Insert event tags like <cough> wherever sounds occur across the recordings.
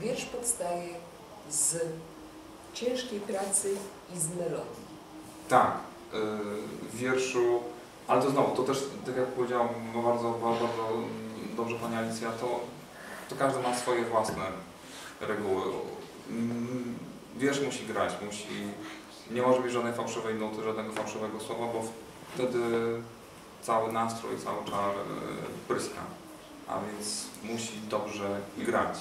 wiersz powstaje z ciężkiej pracy i z melodii. Tak, yy, w wierszu, ale to znowu, to też, tak jak powiedziałam bardzo, bardzo, dobrze Pani Alicja, to, to każdy ma swoje własne reguły. Mm, Wiersz musi grać, musi, nie może być żadnej fałszywej nuty, żadnego fałszywego słowa, bo wtedy cały nastrój, cały czar yy, pryska, a więc musi dobrze grać.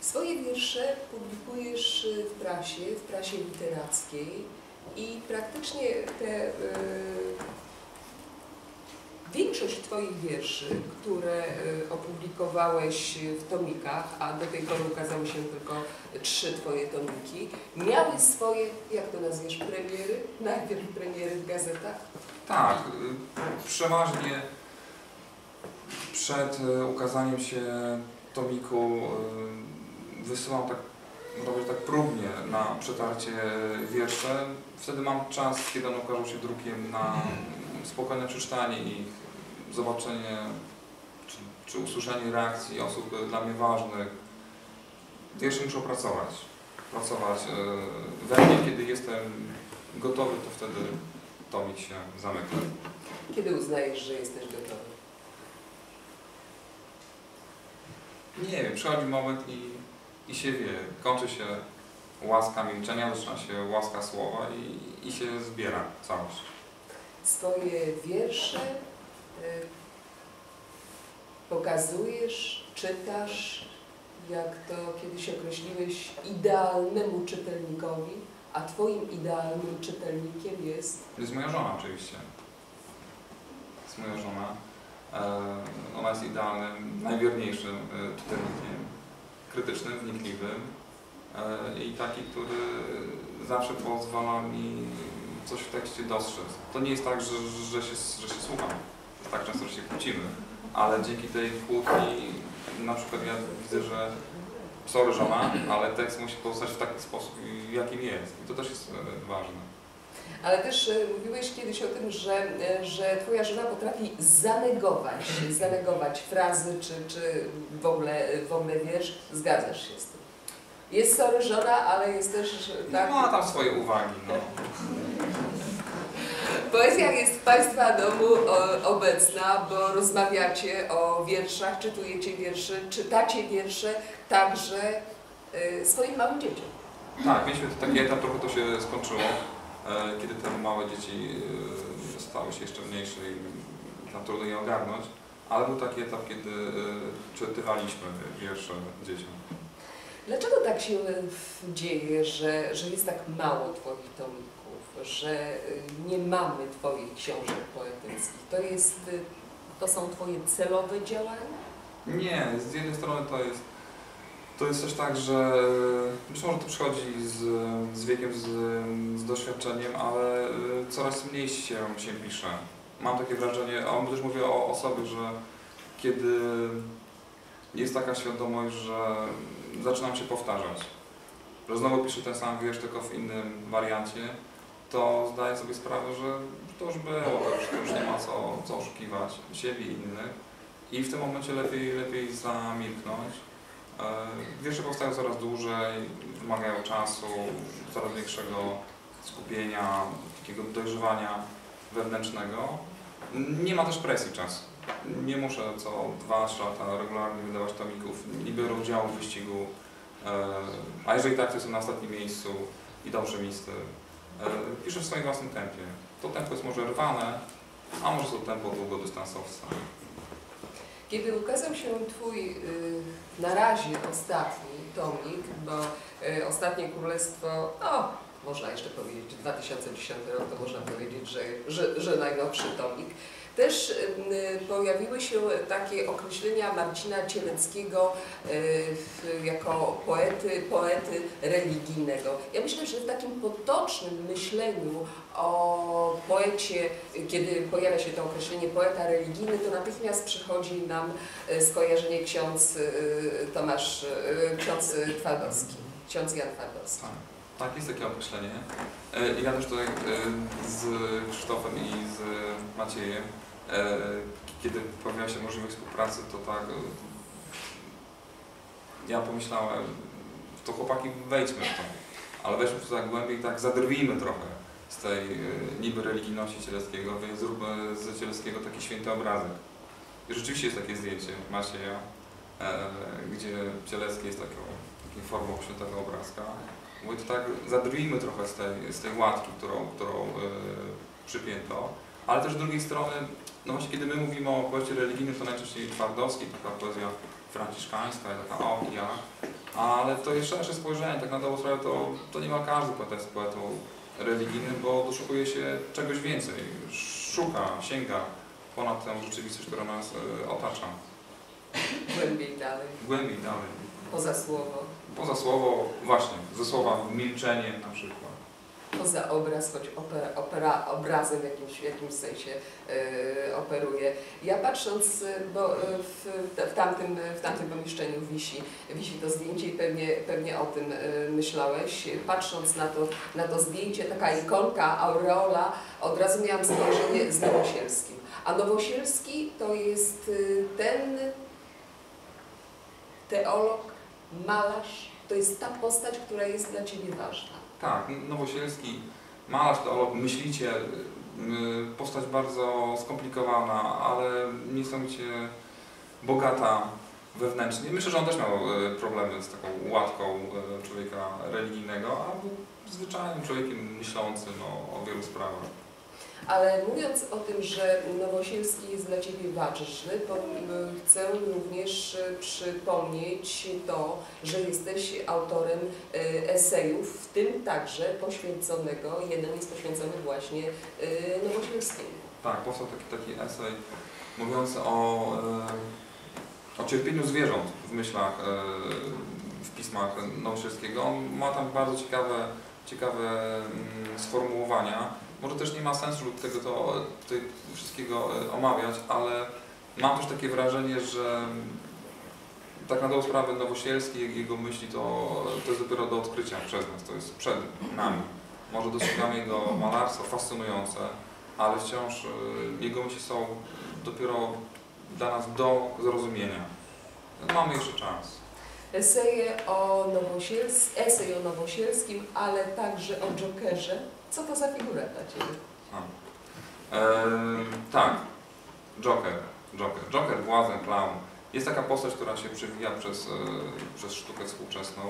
Swoje wiersze publikujesz w prasie, w prasie literackiej i praktycznie te, y, większość Twoich wierszy, które y, opublikowałeś w tomikach, a do tej pory ukazały się tylko trzy Twoje tomiki, miały swoje, jak to nazwiesz, premiery, najpierw premiery w gazetach. Tak, y, przeważnie przed y, ukazaniem się tomiku y, wysyłam tak, robię tak próbnie na przetarcie wiersze. Wtedy mam czas, kiedy one ukażą się drukiem na spokojne przeczytanie ich, zobaczenie czy, czy usłyszenie reakcji osób dla mnie ważnych. Wiersze muszą pracować. Pracować y, we mnie, kiedy jestem gotowy, to wtedy tomik się zamyka. Kiedy uznajesz, że jesteś gotowy? Nie wiem, przychodzi moment i, i się wie, kończy się łaska milczenia, zaczyna się łaska słowa i, i się zbiera całość. Swoje wiersze y, pokazujesz, czytasz, jak to kiedyś określiłeś, idealnemu czytelnikowi, a Twoim idealnym czytelnikiem jest jest moja żona oczywiście. Jest moja żona. E, ona jest idealnym, najwierniejszym e, czytelnikiem, krytycznym, wnikliwym e, i taki, który zawsze pozwala mi coś w tekście dostrzec. To nie jest tak, że, że, się, że się słucham. Tak często, że się kłócimy, ale dzięki tej kłótni na przykład ja widzę, że sorry żona, ale tekst musi pozostać w taki sposób, jakim jest. I to też jest e, ważne. Ale też e, mówiłeś kiedyś o tym, że, e, że Twoja żona potrafi zanegować, zanegować frazy czy, czy w, ogóle, w ogóle wiersz. Zgadzasz się z tym? Jest sorry żona, ale jest też tak... No, ma tam swoje uwagi. No. <laughs> Poezja jest w Państwa domu obecna, bo rozmawiacie o wierszach, czytujecie wiersze, czytacie wiersze także swoim małym dzieciom. Tak, mieliśmy taki etap, trochę to się skończyło, e, kiedy te małe dzieci e, stały się jeszcze mniejsze i tam trudno je ogarnąć, ale był taki etap, kiedy e, czytywaliśmy wiersze dzieciom. Dlaczego tak się dzieje, że, że jest tak mało Twoich tomików, że nie mamy Twoich książek poetyckich? To, jest, to są Twoje celowe działania? Nie, z jednej strony to jest, to jest też tak, że być może to przychodzi z, z wiekiem, z, z doświadczeniem, ale y, coraz mniej się, się pisze. Mam takie wrażenie, a on też mówię o, o sobie, że kiedy jest taka świadomość, że zaczynam się powtarzać, że znowu piszę ten sam wiersz, tylko w innym wariancie, to zdaję sobie sprawę, że to już było, to już nie ma co, co oszukiwać siebie i innych. I w tym momencie lepiej, lepiej zamilknąć. E, Wiersze powstają coraz dłużej, wymagają czasu, coraz większego skupienia, takiego dojrzewania wewnętrznego. Nie ma też presji czasu. Nie muszę co 2-3 lata regularnie wydawać tomików, nie biorę udziału w wyścigu, e, a jeżeli tak, to jestem na ostatnim miejscu i dobrze mi z tym. Piszę w swoim własnym tempie. To tempo jest może rwane, a może to tempo długodystansowca. Kiedy ukazał się Twój y, na razie ostatni tomik, bo y, Ostatnie Królestwo, no można jeszcze powiedzieć 2010 rok, to można powiedzieć, że, że, że najnowszy tomik, też y, pojawiły się takie określenia Marcina Cieleckiego y, jako poety, poety religijnego. Ja myślę, że w takim potocznym myśleniu o poecie, kiedy pojawia się to określenie poeta religijny, to natychmiast przychodzi nam y, skojarzenie ksiądz Tomasz, ksiądz Twardowski, ksiądz Jan Twardowski. Tak, tak, jest takie określenie. E, ja też tutaj z Krzysztofem i z Maciejem, kiedy pojawiła się możliwość współpracy, to tak ja pomyślałem, to chłopaki wejdźmy w to, ale weźmy w to tak głębiej, tak zadrwijmy trochę z tej y, niby religijności Cieleckiego, więc zróbmy z Cieleckiego taki święty obrazek. I rzeczywiście jest takie zdjęcie Macieja, e, gdzie Cielecki jest taką, taką formą świętego obrazka. Mówię, to tak zadrwijmy trochę z tej, z tej łatki, którą, którą e, przypięto, ale też z drugiej strony, no właśnie kiedy my mówimy o poezie religijnym, to najczęściej Twardowski, taka poezja franciszkańska, taka ja, ale to jest szersze spojrzenie, tak na dobrą sprawę to, to niemal każdy poeta jest poetą religijnym, bo doszukuje się czegoś więcej, szuka, sięga ponad tę rzeczywistość, która nas e, otacza. Głębiej dalej, Głębiej dalej. poza słowo, Poza słowo, właśnie, ze słowa milczenie na przykład. Poza obraz, choć opera, opera obrazem w jakimś, w jakimś sensie e, operuje. Ja patrząc, bo e, w, w, tamtym, w tamtym pomieszczeniu wisi, wisi to zdjęcie i pewnie, pewnie o tym e, myślałeś. Patrząc na to, na to zdjęcie, taka ikonka, aureola, od razu miałam skojarzenie z Nowosielskim. A Nowosielski to jest ten teolog, malarz, to jest ta postać, która jest dla Ciebie ważna. Tak, Nowosielski, malarz, teolog, myśliciel, y, postać bardzo skomplikowana, ale niesamowicie bogata wewnętrznie. Myślę, że on też miał y, problemy z taką łatką y, człowieka religijnego, a zwyczajnym człowiekiem myślącym o, o wielu sprawach. Ale mówiąc o tym, że Nowosielski jest dla Ciebie ważny, to y, chcę również y, przypomnieć to, że jesteś autorem y, esejów, w tym także poświęconego, jeden jest poświęcony właśnie Nowosielskiemu. Tak, powstał taki, taki esej mówiący o, e, o cierpieniu zwierząt w myślach, e, w pismach Nowosielskiego. On ma tam bardzo ciekawe, ciekawe mm, sformułowania. Może też nie ma sensu lub tego to, wszystkiego e, omawiać, ale mam też takie wrażenie, że tak na dobrą sprawę Nowosielski, jego myśli to, to jest dopiero do odkrycia przez nas, to jest przed nami. Może dostrzegamy jego malarstwo fascynujące, ale wciąż y, jego myśli są dopiero dla nas do zrozumienia. Mamy jeszcze czas. Eseje o Nowosiels esej o Nowosielskim, ale także o Jokerze. Co to za figura dla Ciebie? Ehm, tak, Joker, Joker, Joker, błazen, clown. Jest taka postać, która się przewija przez, e, przez sztukę współczesną,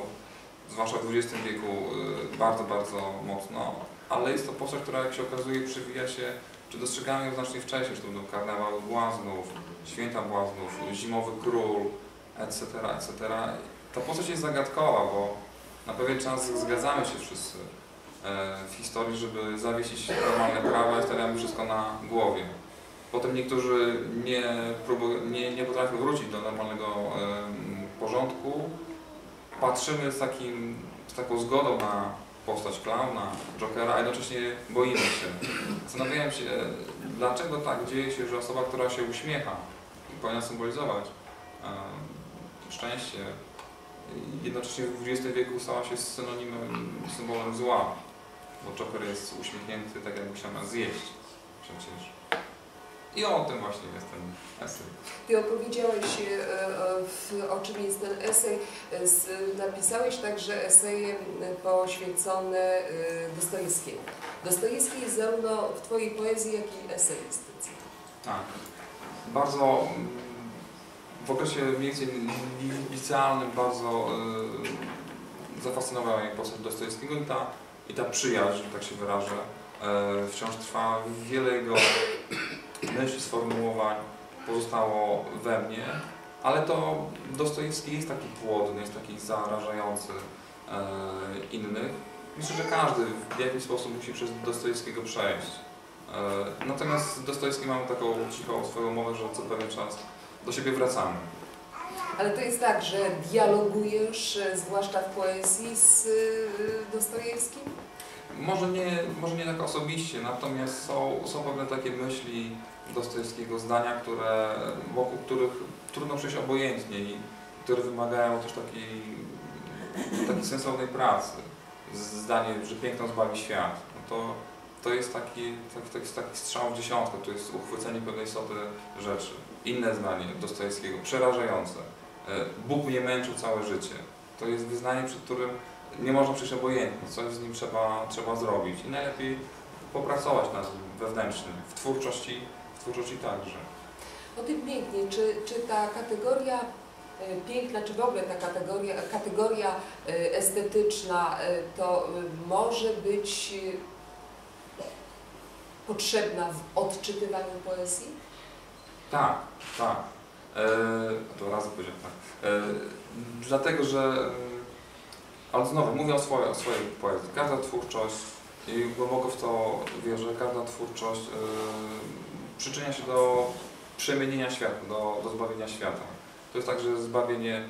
zwłaszcza w XX wieku e, bardzo, bardzo mocno, ale jest to postać, która jak się okazuje przewija się, czy dostrzegamy ją znacznie wcześniej, że to będą karnawały błaznów, święta błaznów, zimowy król, etc., etc. Ta postać jest zagadkowa, bo na pewien czas zgadzamy się wszyscy w historii, żeby zawiesić normalne prawa i stawiamy wszystko na głowie. Potem niektórzy nie, nie, nie potrafią wrócić do normalnego em, porządku. Patrzymy z, takim, z taką zgodą na postać klauna, Jokera, a jednocześnie boimy się. Zastanawiałem się, dlaczego tak dzieje się, że osoba, która się uśmiecha i powinna symbolizować szczęście, jednocześnie w XX wieku stała się synonimem, symbolem zła, bo Joker jest uśmiechnięty, tak jakby chciał nas zjeść przecież. I o tym właśnie jest ten esej. Ty opowiedziałeś, e, e, o czym jest ten esej. Napisałeś także eseje poświęcone e, Dostojewskiemu. Dostojewski jest zarówno w Twojej poezji, jak i eseistyce. Tak. Bardzo mm, w okresie li- licealnym bardzo zafascynowała mnie postać Dostojewskiego i ta, i ta przyjaźń, tak się wyrażę, e, wciąż trwa. Wiele jego myśli, sformułowań pozostało we mnie, ale to Dostojewski jest taki płodny, jest taki zarażający e, innych. Myślę, że każdy w jakiś sposób musi przez Dostojewskiego przejść. E, Natomiast z Dostojewskim mamy taką cichą swoją mowę, że co pewien czas do siebie wracamy. Ale to jest tak, że dialogujesz, e, zwłaszcza w poezji, z e, Dostojewskim? Może nie, może nie tak osobiście, natomiast są, są pewne takie myśli Dostojewskiego, zdania, które, wokół których trudno przejść obojętnie i które wymagają też takiej, takiej sensownej pracy. Zdanie, że piękno zbawi świat. No to, to jest taki, taki, taki, taki strzał w dziesiątkę, to jest uchwycenie pewnej istoty rzeczy. Inne zdanie Dostojewskiego, przerażające. E, Bóg mnie męczył całe życie. To jest wyznanie, przed którym nie można przyjść obojętnie, coś z nim trzeba, trzeba zrobić i najlepiej popracować nad wewnętrznym, w twórczości, w twórczości także. O tym pięknie. Czy, czy ta kategoria e, piękna, czy w ogóle ta kategoria, kategoria e, estetyczna to może być potrzebna w odczytywaniu poezji? Tak, tak. E, to razy powiedziałem tak. E, dlatego, że e, ale znowu mówię o swojej, o swojej poezji. Każda twórczość i głęboko w to wierzę, każda twórczość przyczynia się do przemienienia świata, do, do zbawienia świata. To jest także zbawienie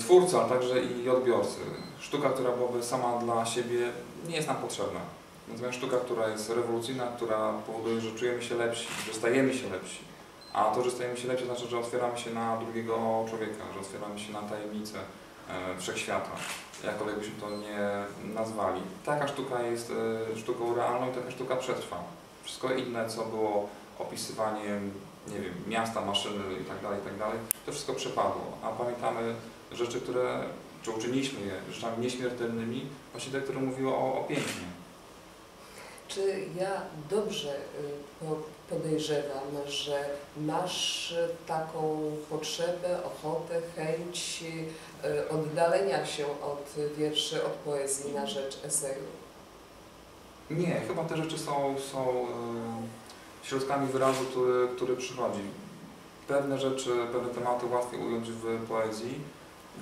twórcy, ale także i odbiorcy. Sztuka, która byłaby sama dla siebie nie jest nam potrzebna. Natomiast sztuka, która jest rewolucyjna, która powoduje, że czujemy się lepsi, że stajemy się lepsi. A to, że stajemy się lepsi, znaczy, że otwieramy się na drugiego człowieka, że otwieramy się na tajemnicę e, wszechświata, jakkolwiek byśmy to nie nazwali. Taka sztuka jest e, sztuką realną i taka sztuka przetrwa. Wszystko inne, co było opisywaniem, nie wiem, miasta, maszyny itd., itd., to wszystko przepadło. A pamiętamy rzeczy, które, czy uczyniliśmy je rzeczami nieśmiertelnymi, właśnie te, które mówiły o, o pięknie. Czy ja dobrze y, podejrzewam, że masz taką potrzebę, ochotę, chęć y, oddalenia się od wierszy, od poezji na rzecz eseju? Nie, chyba te rzeczy są, są e, środkami wyrazu, który, który przychodzi. Pewne rzeczy, pewne tematy łatwiej ująć w poezji.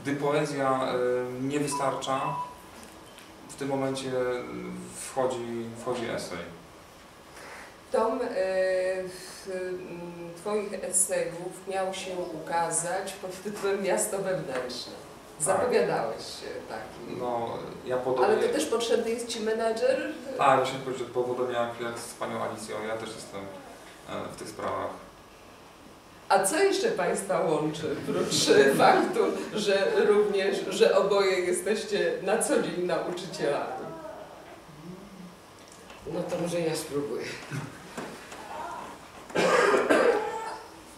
Gdy poezja e, nie wystarcza, w tym momencie wchodzi, wchodzi esej. Tom y, w, mm, Twoich esejów miał się ukazać pod tytułem Miasto wewnętrzne. Zapowiadałeś się taki. No, ja podobnie... Ale to też potrzebny jest Ci menadżer? Tak, właśnie powiedzieć, podobnie jak, jak z Panią Alicją, ja też jestem e, w tych sprawach. A co jeszcze Państwa łączy, oprócz e, <laughs> faktu, że również, że oboje jesteście na co dzień nauczycielami? No to może ja spróbuję.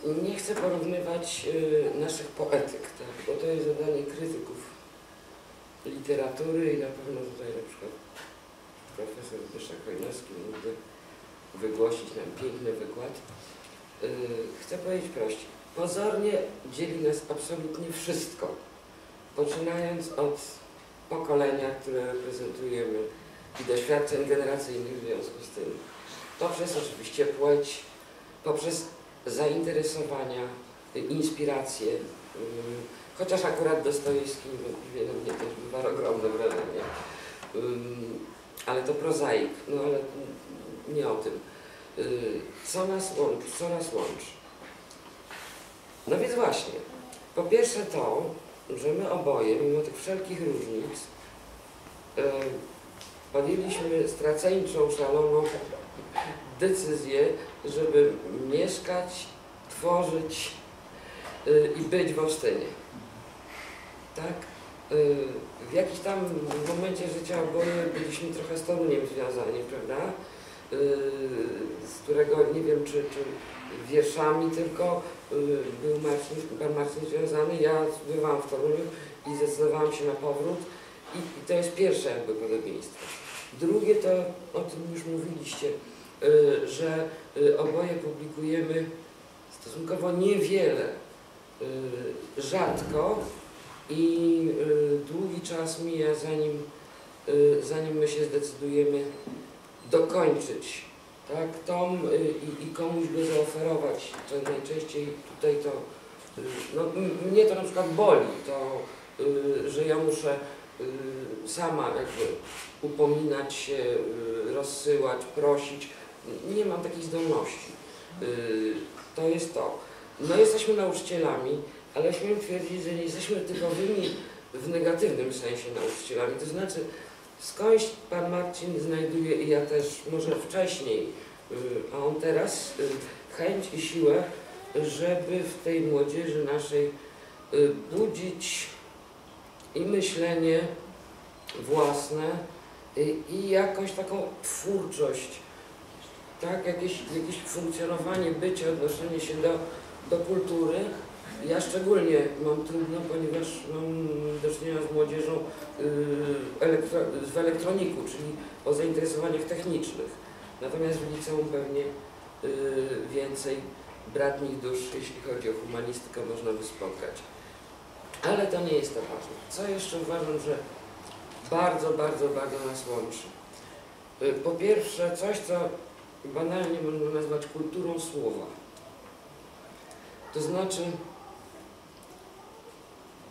Nie chcę porównywać y, naszych poetyk, tak, bo to jest zadanie krytyków literatury i na pewno tutaj na przykład profesor Zbyszek Chojnowski mógłby wygłosić nam piękny wykład. Y, Chcę powiedzieć prościej. Pozornie dzieli nas absolutnie wszystko, poczynając od pokolenia, które reprezentujemy i doświadczeń generacyjnych w związku z tym, poprzez oczywiście płeć, poprzez zainteresowania, y, inspiracje, y, chociaż akurat Dostojewski niewątpliwie na mnie też wywarł ogromne wrażenie, Ym, ale to prozaik, no ale nie o tym. Y, Co nas łączy? Co nas łączy? No więc właśnie, po pierwsze to, że my oboje, mimo tych wszelkich różnic, podjęliśmy straceńczą, szaloną decyzję, żeby mieszkać, tworzyć y, i być w Olsztynie. Tak? Y, w jakimś tam momencie życia oboje byliśmy trochę z Toruniem związani, prawda? Y, z którego nie wiem, czy, czy wierszami tylko był Marcin, pan Marcin związany. Ja bywałam w Toruniu i zdecydowałam się na powrót. I, I to jest pierwsze jakby podobieństwo. Drugie to, o tym już mówiliście, że y, oboje publikujemy stosunkowo niewiele, y, rzadko i y, długi czas mija zanim, y, zanim my się zdecydujemy dokończyć tak, tom y, i, i komuś go zaoferować. To najczęściej tutaj to, y, no, mnie to na przykład boli, to, y, że ja muszę y, sama jakby upominać się, y, rozsyłać, prosić. Nie mam takiej zdolności. Y, To jest to. No jesteśmy nauczycielami, ale śmiem twierdzić, że nie jesteśmy typowymi w negatywnym sensie nauczycielami. To znaczy skądś Pan Marcin znajduje i ja też może wcześniej, y, a on teraz y, chęć i siłę, żeby w tej młodzieży naszej budzić i myślenie własne i jakąś taką twórczość, tak, jakieś, jakieś funkcjonowanie, bycie, odnoszenie się do, do kultury Ja szczególnie mam trudno, ponieważ mam do czynienia z młodzieżą yy, elektro, w elektroniku, czyli o zainteresowaniach technicznych. Natomiast w liceum pewnie yy, więcej bratnich dusz, jeśli chodzi o humanistykę, można by spotkać. Ale to nie jest to ważne. Co jeszcze uważam, że bardzo, bardzo, bardzo nas łączy? Yy, Po pierwsze, coś, co banalnie można nazwać kulturą słowa. To znaczy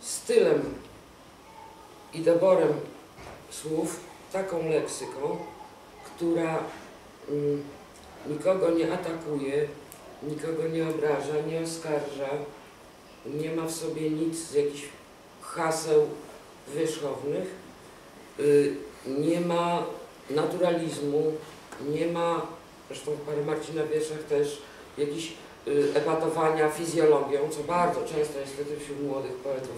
stylem i doborem słów, taką leksyką, która mm, nikogo nie atakuje, nikogo nie obraża, nie oskarża, nie ma w sobie nic z jakichś haseł wierzchownych, y, nie ma naturalizmu, nie ma, zresztą parę Marcina Wierszach też, jakichś y, epatowania fizjologią, co bardzo często niestety wśród młodych poetów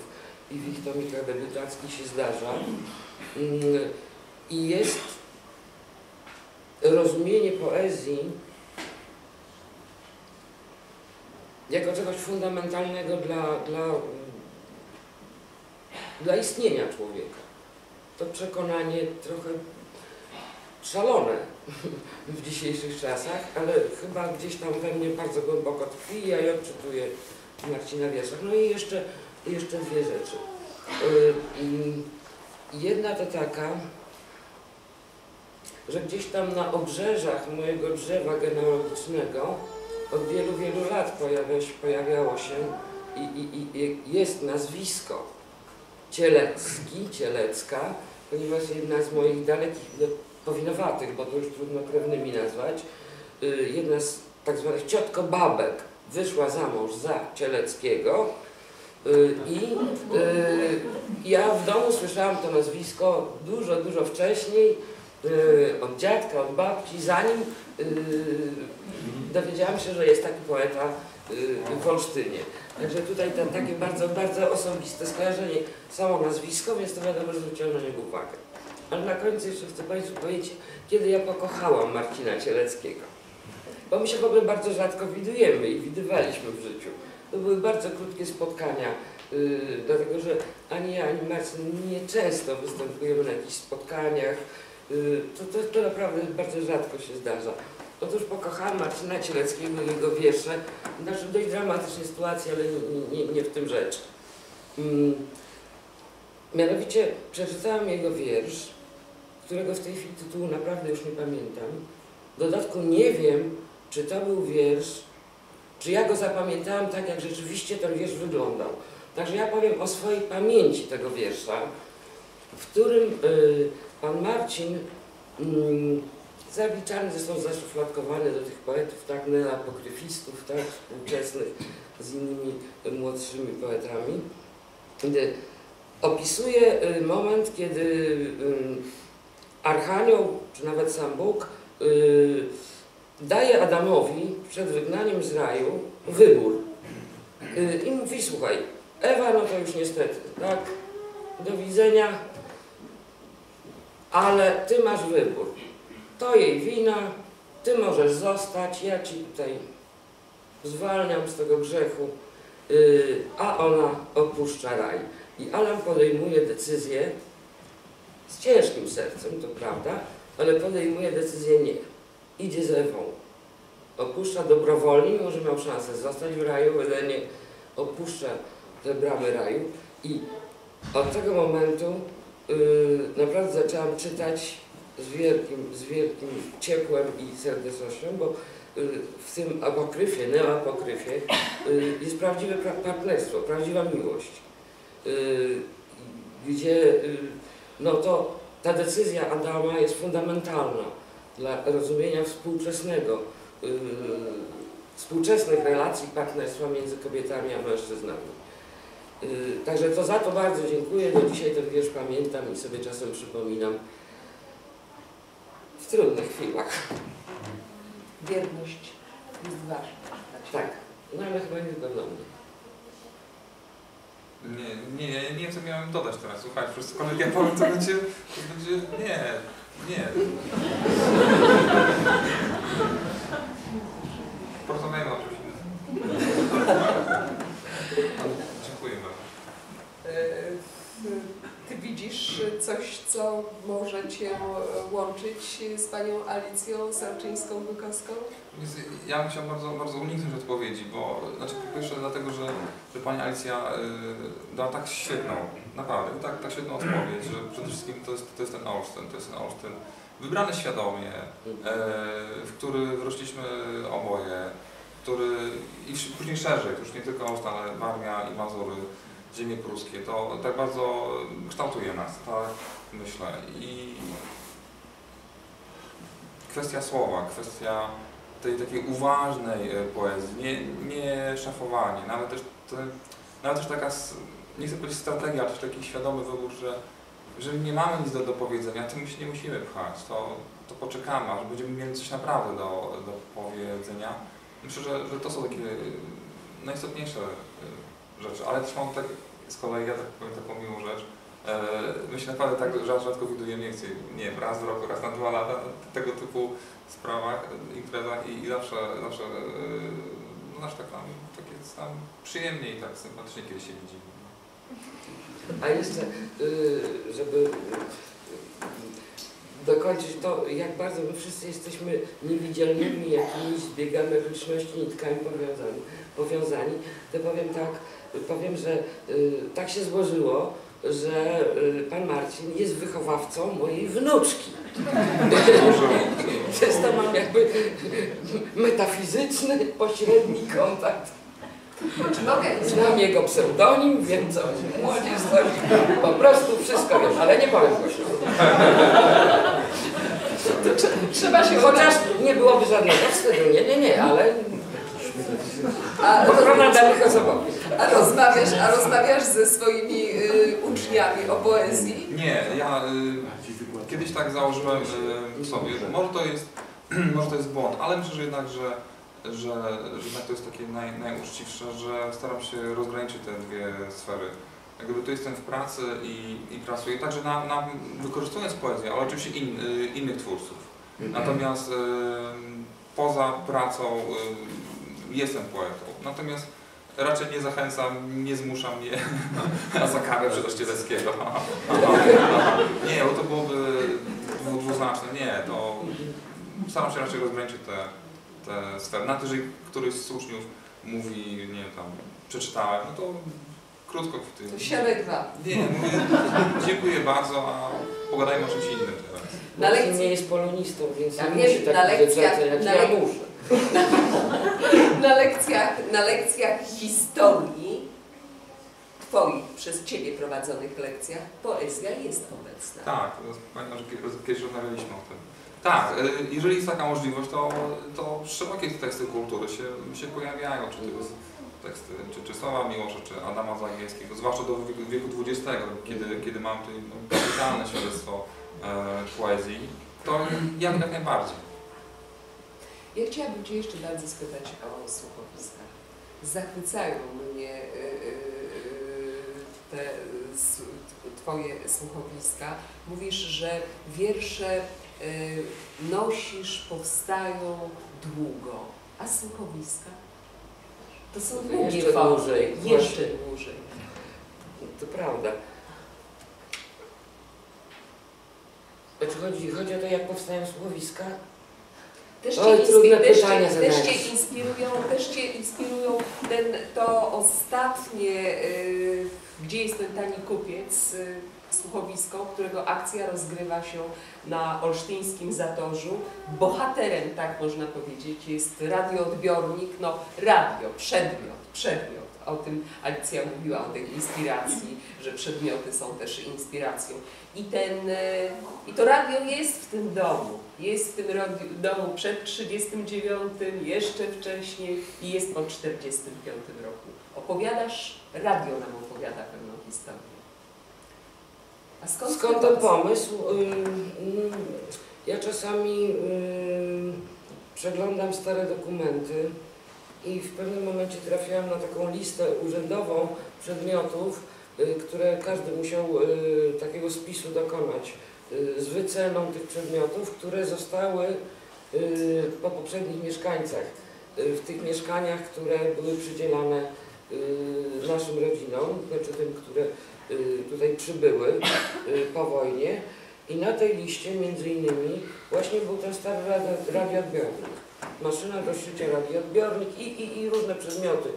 i w ich tomikach debiutackich się zdarza. Mm, I jest rozumienie poezji jako czegoś fundamentalnego dla, dla, dla istnienia człowieka. To przekonanie trochę szalone w dzisiejszych czasach, ale chyba gdzieś tam we mnie bardzo głęboko tkwi i ja je odczytuję Marcina Wierszach. No i jeszcze, jeszcze dwie rzeczy. Y, mm, Jedna to taka, że gdzieś tam na obrzeżach mojego drzewa genealogicznego od wielu, wielu lat pojawia się, pojawiało się i, i, i jest nazwisko Cielecki, Cielecka, ponieważ jedna z moich dalekich, no, powinowatych, bo to już trudno krewnymi nazwać, y, jedna z tak zwanych ciotko-babek wyszła za mąż za Cieleckiego y, i y, ja w domu słyszałam to nazwisko dużo, dużo wcześniej od dziadka, od babci, zanim dowiedziałam się, że jest taki poeta w Olsztynie. Także tutaj to takie bardzo, bardzo osobiste skojarzenie, samo nazwisko, więc to wiadomo, że zwróciłam na niego uwagę. Ale na końcu jeszcze chcę Państwu powiedzieć, kiedy ja pokochałam Marcina Cieleckiego. Bo my się w ogóle bardzo rzadko widujemy i widywaliśmy w życiu. To były bardzo krótkie spotkania, yy, dlatego że ani ja, ani Marcin nie często występujemy na jakichś spotkaniach. Yy, to, to, to naprawdę bardzo rzadko się zdarza. Otóż pokochałam Marcina Cieleckiego i jego wiersze. Znaczy dość dramatyczne sytuacje, ale nie, nie, nie w tym rzecz. Mm. Mianowicie przeczytałam jego wiersz, którego w tej chwili tytułu naprawdę już nie pamiętam. W dodatku nie wiem, czy to był wiersz, czy ja go zapamiętałam tak, jak rzeczywiście ten wiersz wyglądał. Także ja powiem o swojej pamięci tego wiersza, w którym y, pan Marcin, y, zaliczany zresztą zaszufladkowany do tych poetów, tak, neapokryfistów, tak, współczesnych z innymi młodszymi poetami, y, opisuje y, moment, kiedy y, Archanioł, czy nawet sam Bóg, y, daje Adamowi przed wygnaniem z raju wybór. Y, I mówi, słuchaj, Ewa, no to już niestety, tak, do widzenia, ale ty masz wybór. To jej wina, ty możesz zostać, ja ci tutaj zwalniam z tego grzechu, y, a ona opuszcza raj. I Adam podejmuje decyzję z ciężkim sercem, to prawda, ale podejmuje decyzję nie. Idzie z Ewą. Opuszcza dobrowolnie, mimo że miał szansę zostać w raju, ale nie opuszcza te bramy raju. I od tego momentu yy, naprawdę zaczęłam czytać z wielkim, z wielkim ciepłem i serdecznością, bo yy, w tym apokryfie, neoapokryfie yy, jest prawdziwe pra- partnerstwo, prawdziwa miłość. Yy, gdzie no to ta decyzja Adama jest fundamentalna dla rozumienia współczesnego, yy, współczesnych relacji partnerstwa między kobietami a mężczyznami. Yy, także to za to bardzo dziękuję. Do dzisiaj ten wiersz pamiętam i sobie czasem przypominam w trudnych chwilach. Wierność jest ważna. Tak, no ale chyba nie tylko dla mnie. Nie, nie, nie wiem co miałem dodać teraz. Słuchaj, po prostu kolega powiem, to będzie, to będzie, nie, nie. Porozmawiajmy o czymś innym. Dziękuję bardzo. E, e, widzisz coś, co może Cię łączyć z Panią Alicją Sarczyńską-Bykowską? Więc ja bym chciał bardzo, bardzo uniknąć odpowiedzi, bo znaczy po pierwsze dlatego, że, że Pani Alicja y, dała tak świetną, naprawdę, tak, tak świetną odpowiedź, że przede wszystkim to jest, to jest ten Olsztyn, to jest ten Olsztyn wybrany świadomie, e, w który wrośliśmy oboje, który i później szerzej, już nie tylko Olsztyn, ale Warmia i Mazury, ziemie pruskie, to tak bardzo kształtuje nas, tak myślę. I kwestia słowa, kwestia tej takiej uważnej e, poezji, nie, nie szafowanie, nawet też, te, nawet też taka, nie chcę powiedzieć strategia, ale też taki świadomy wybór, że jeżeli nie mamy nic do, do powiedzenia, to my się nie musimy pchać, to, to poczekamy, aż będziemy mieli coś naprawdę do, do powiedzenia. Myślę, że, że to są takie najistotniejsze e, rzeczy, ale też mam tak z kolei, ja tak powiem taką miłą rzecz, e, my się naprawdę tak rzad- rzadko widujemy, nie nie raz w roku, raz na dwa lata, tego typu sprawach, imprezach i, i zawsze, zawsze, e, no zawsze tak tak jest tam przyjemnie i tak sympatycznie, kiedy się widzimy. A jeszcze, y, żeby y, dokończyć to, jak bardzo my wszyscy jesteśmy niewidzialnymi jakimiś zbiegami okoliczności, nitkami powiązani, powiązani, to powiem tak, powiem, że y, tak się złożyło, że y, pan Marcin jest wychowawcą mojej wnuczki. <laughs> Przez to mam jakby metafizyczny, pośredni kontakt. Znam jego pseudonim, wiem co młodzież stoi. Po prostu wszystko wiem, ale nie powiem głośno. Trzeba się Chociaż nie byłoby żadnego wstydu, nie, nie, nie, ale A, ochrona danych osobowych. a, rozmawiasz, a rozmawiasz ze swoimi y, uczniami o poezji? Nie, ja y, kiedyś tak założyłem y, sobie, może to jest, <clears throat> może to jest błąd, ale myślę, że jednak, że, że, że jednak to jest takie naj, najuczciwsze, że staram się rozgraniczyć te dwie sfery. Jak gdyby tu jestem w pracy i, i pracuję, także na, na, wykorzystując poezję, ale oczywiście in, y, innych twórców. Natomiast y, poza pracą y, jestem poetą. Natomiast raczej nie zachęcam, nie zmuszam mnie <laughs> na za karę Brzegoszcieleckiego. <laughs> nie, bo to byłoby dwu- dwuznaczne. Nie, to staram się raczej rozgraniczyć te, te sfery. Nawet jeżeli któryś z uczniów mówi, nie wiem, tam, przeczytałem, no to krótko w tym. To siadę dwa. Nie, mówię, dziękuję bardzo, a pogadajmy o czymś innym teraz. Na lekcji- nie jest polonistą, więc Ja nie musi tak na lekcjach- na ja lek- muszę. Na lekcjach, na lekcjach historii, Twoich, przez Ciebie prowadzonych lekcjach, poezja jest obecna. Tak, pamiętam, że kiedyś rozmawialiśmy o tym. Tak, y, jeżeli jest taka możliwość, to, to szerokie teksty kultury się, się pojawiają, czy to jest teksty czy Czesława Miłosza, czy Adama Zagierskiego, zwłaszcza do wieku, wieku XX, kiedy, kiedy mam tutaj no, kapitalne świadectwo e, poezji, to jak, jak najbardziej. Ja chciałabym Cię jeszcze bardzo spytać o słuchowiska. Zachwycają mnie y, y, te Twoje słuchowiska. Mówisz, że wiersze y, nosisz, powstają długo, a słuchowiska? To są To długie jeszcze formy, dłużej, Jeszcze dłużej. To prawda. Czy chodzi, chodzi o to, jak powstają słuchowiska? Też Oj, cię, trudne inspi- też, pytania cię, też cię inspirują, też cię inspirują ten, to ostatnie, y, gdzie jest ten tani kupiec, y, słuchowisko, którego akcja rozgrywa się na olsztyńskim zatorzu. Bohaterem, tak można powiedzieć, jest radioodbiornik, no radio, przedmiot, przedmiot. O tym Alicja mówiła, o tej inspiracji, że przedmioty są też inspiracją. I, ten, e, I to radio jest w tym domu. Jest w tym domu przed 39, jeszcze wcześniej i jest po 45 roku. Opowiadasz, radio nam opowiada pewną historię. A skąd, Skąd ten pomysł? Ym, ym, Ja czasami ym, przeglądam stare dokumenty i w pewnym momencie trafiałam na taką listę urzędową przedmiotów, y, które każdy musiał y, takiego spisu dokonać y, z wyceną tych przedmiotów, które zostały po poprzednich mieszkańcach w tych mieszkaniach, które były przydzielane naszym rodzinom, znaczy tym, które tutaj przybyły po wojnie. I na tej liście między innymi właśnie był ten stary radio- radioodbiornik. Maszyna do szycia radioodbiornik i, i, i różne przedmioty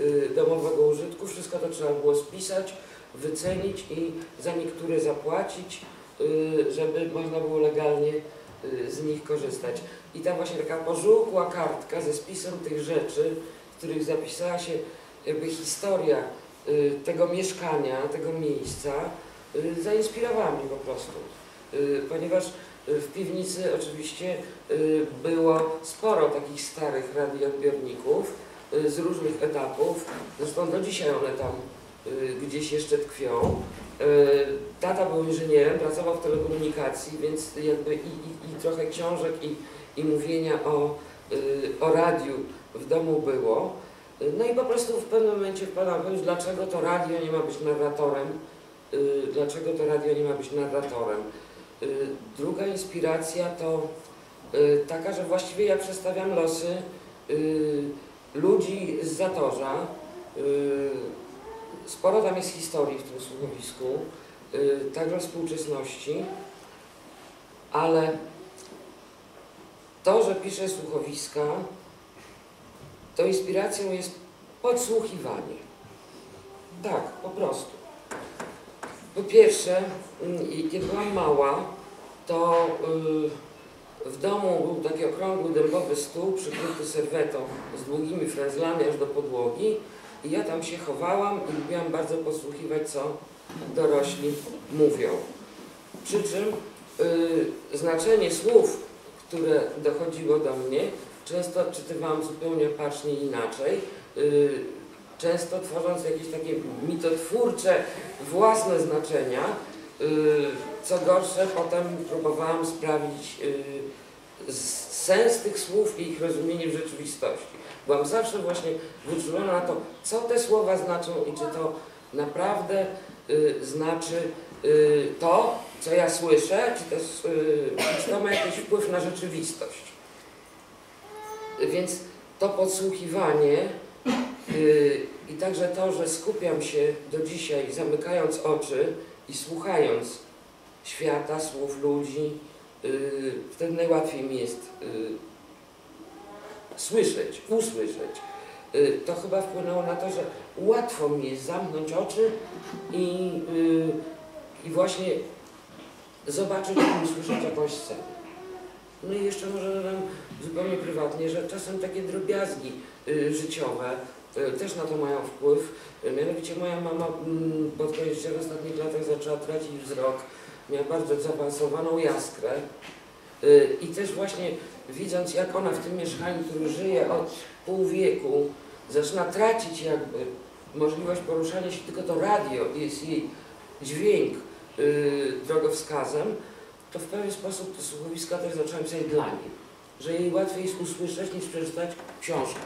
y, domowego użytku. Wszystko to trzeba było spisać, wycenić i za niektóre zapłacić, y, żeby można było legalnie y, z nich korzystać. I tam właśnie taka pożółkła kartka ze spisem tych rzeczy, w których zapisała się jakby historia tego mieszkania, tego miejsca, zainspirowała mnie po prostu. Ponieważ w piwnicy oczywiście y, było sporo takich starych radioodbiorników y, z różnych etapów. Zresztą do dzisiaj one tam y, gdzieś jeszcze tkwią. Y, Tata był inżynierem, pracował w telekomunikacji, więc jakby i, i, i trochę książek i, i mówienia o, y, o radiu w domu było. Y, No i po prostu w pewnym momencie wpadłam w dlaczego to radio nie ma być narratorem, y, dlaczego to radio nie ma być narratorem. Y, Druga inspiracja to y, taka, że właściwie ja przedstawiam losy y, ludzi z Zatorza. Sporo tam jest historii w tym słuchowisku, także współczesności, ale to, że piszę słuchowiska, to inspiracją jest podsłuchiwanie. Tak, po prostu. Po pierwsze, mm, kiedy byłam mała, to y, w domu był taki okrągły dębowy stół przykryty serwetą z długimi frędzlami aż do podłogi i ja tam się chowałam i lubiłam bardzo posłuchiwać, co dorośli mówią. Przy czym y, znaczenie słów, które dochodziło do mnie, często czytywałam zupełnie pacznie inaczej, y, często tworząc jakieś takie mitotwórcze, własne znaczenia. Y, Co gorsze, potem próbowałam sprawić y, sens tych słów i ich rozumienie w rzeczywistości. Byłam zawsze właśnie wyczulona na to, co te słowa znaczą i czy to naprawdę y, znaczy to, co ja słyszę, czy, czy to ma jakiś wpływ na rzeczywistość. Więc to podsłuchiwanie i także to, że skupiam się do dzisiaj, zamykając oczy i słuchając świata, słów ludzi, y, wtedy najłatwiej mi jest y, słyszeć, usłyszeć. Y, To chyba wpłynęło na to, że łatwo mi jest zamknąć oczy i, y, i właśnie zobaczyć i usłyszeć jakąś scenę. No i jeszcze może dodam zupełnie prywatnie, że czasem takie drobiazgi y, życiowe też na to mają wpływ. Y, Mianowicie moja mama mm, pod koniec życia w ostatnich latach zaczęła tracić wzrok, miała bardzo zaawansowaną jaskrę y, i też właśnie widząc jak ona w tym mieszkaniu, który żyje od pół wieku, zaczyna tracić jakby możliwość poruszania się, tylko to radio jest jej dźwięk drogowskazem, to w pewien sposób te słuchowiska też zacząłem pisać dla niej. Że jej łatwiej jest usłyszeć niż przeczytać książkę,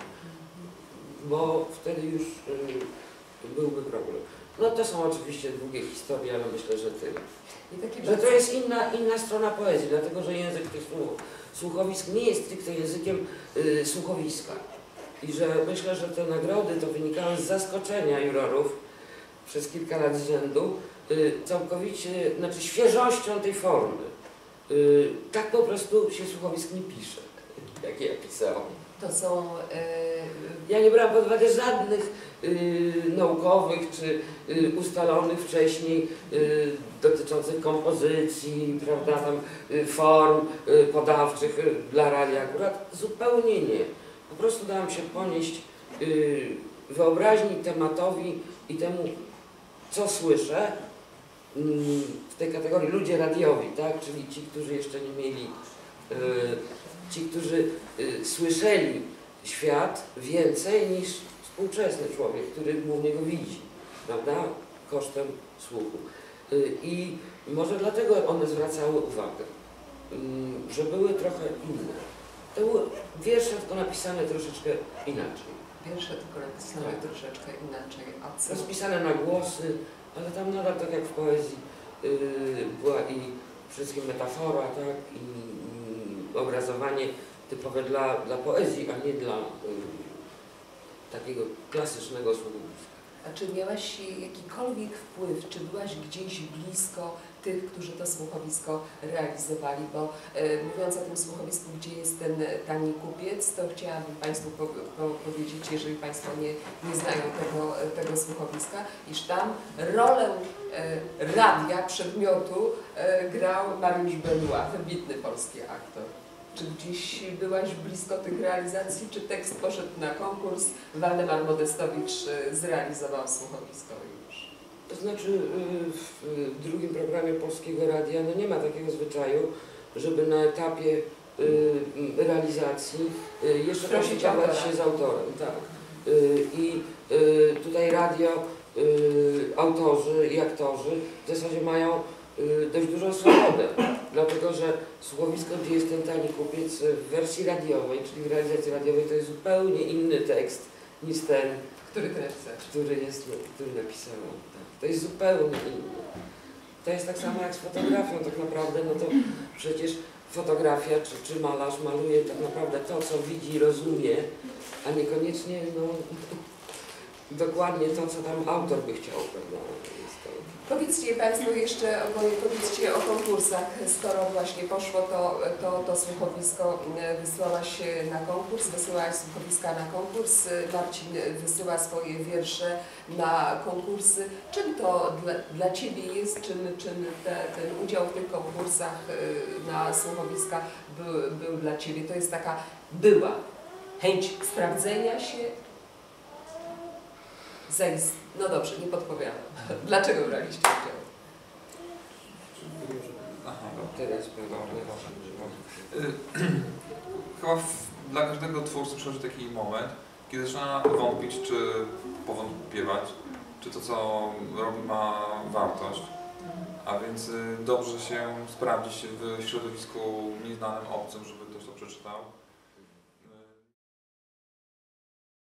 bo wtedy już y, byłby problem. No to są oczywiście długie historie, ale myślę, że tyle. Że to jest inna, inna strona poezji, dlatego że język tych słuch- słuchowisk nie jest stricte językiem y, słuchowiska. I że myślę, że te nagrody to wynikały z zaskoczenia jurorów przez kilka lat z rzędu, y, całkowicie, znaczy świeżością tej formy. Y, tak po prostu się słuchowisk nie pisze, jak ja pisałam. To są e, Ja nie brałam pod uwagę żadnych y, naukowych czy y, ustalonych wcześniej y, dotyczących kompozycji, prawda, tam, form podawczych dla radia. Akurat zupełnie nie. Po prostu dałam się ponieść wyobraźni, tematowi i temu, co słyszę mm, w tej kategorii ludzie radiowi, tak? czyli ci, którzy jeszcze nie mieli, ci, którzy y, słyszeli świat więcej niż współczesny człowiek, który głównie go widzi, prawda, kosztem słuchu. Y, I może dlatego one zwracały uwagę, ym, że były trochę inne. To były wiersze, tylko napisane troszeczkę inaczej. wiersze tylko napisane Tak. troszeczkę inaczej. A co? Rozpisane na głosy, ale tam nadal tak jak w poezji yy, była i przede wszystkim metafora, tak, i obrazowanie typowe dla, dla poezji, a nie dla yy, takiego klasycznego słuchowiska. A czy miałaś jakikolwiek wpływ, czy byłaś gdzieś blisko tych, którzy to słuchowisko realizowali? Bo e, mówiąc o tym słuchowisku, gdzie jest ten tani kupiec, to chciałabym Państwu po, po, powiedzieć, jeżeli Państwo nie, nie znają tego, tego słuchowiska, iż tam rolę e, radia, przedmiotu e, grał Mariusz Benua, wybitny polski aktor. Czy gdzieś byłaś blisko tych realizacji, czy tekst poszedł na konkurs, Waldemar Modestowicz e, zrealizował słuchowisko już? To znaczy y, w drugim programie Polskiego Radia no nie ma takiego zwyczaju, żeby na etapie y, realizacji y, jeszcze konsultować się z autorem. Tak. Y, I y, tutaj radio, y, autorzy i aktorzy w zasadzie mają y, dość dużą swobodę, dlatego że słuchowisko, gdzie jest ten tani kupiec y, w wersji radiowej, czyli w realizacji radiowej, to jest zupełnie inny tekst niż ten, Który który, jest, który napisałam. Tak. To jest zupełnie inny. To jest tak samo jak z fotografią tak naprawdę, no to przecież fotografia czy, czy malarz maluje tak naprawdę to, co widzi, rozumie, a niekoniecznie no, dokładnie to, co tam autor by chciał, prawda? Powiedzcie Państwo jeszcze powiedzcie o konkursach, skoro właśnie poszło to, to, to słuchowisko, e, wysłałaś na konkurs, wysyłałaś słuchowiska na konkurs, Marcin wysyła swoje wiersze na konkursy. Czym to dla, dla Ciebie jest, czym, czym te, ten udział w tych konkursach e, na słuchowiska był, był dla Ciebie? To jest taka, była chęć sprawdzenia się, Zaist... No dobrze, nie podpowiadam. Dlaczego braliście udział? Aha, teraz? Y, <clears throat> Chyba dla każdego twórcy przychodzi taki moment, kiedy zaczyna wątpić, czy powątpiewać, czy to, co robi, ma wartość. A więc y, dobrze się sprawdzić w środowisku nieznanym, obcym, żeby ktoś to przeczytał.